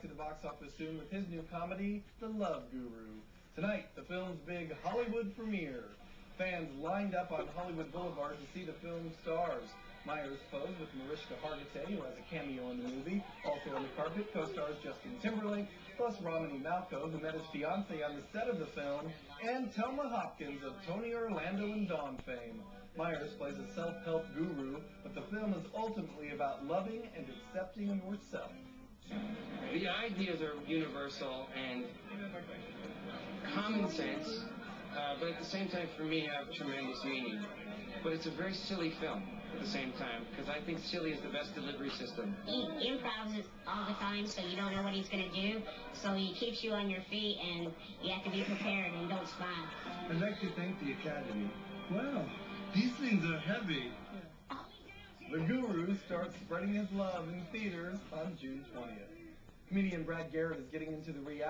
to the box office soon with his new comedy, The Love Guru. Tonight, the film's big Hollywood premiere. Fans lined up on Hollywood Boulevard to see the film's stars. Myers posed with Mariska Hargitay, who has a cameo in the movie. Also on the carpet, co-stars Justin Timberlake, plus Romany Malco, who met his fiancée on the set of the film, and Telma Hopkins of Tony Orlando and Dawn fame. Myers plays a self-help guru, but the film is ultimately about loving and accepting yourself. The ideas are universal and common sense, uh, but at the same time, for me, have tremendous meaning. But it's a very silly film at the same time, because I think silly is the best delivery system. He improvises all the time, so you don't know what he's going to do. So he keeps you on your feet, and you have to be prepared and don't smile. I'd like to thank the Academy. Wow, these things are heavy. The Guru starts spreading his love in theaters on June 20th. Comedian Brad Garrett is getting into the reality